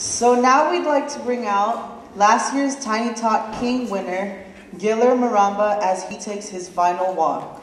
So now we'd like to bring out last year's Tiny Tots King winner, Giller Maramba, as he takes his final walk.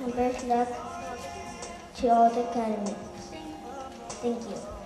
And best luck to all the candidates. Thank you.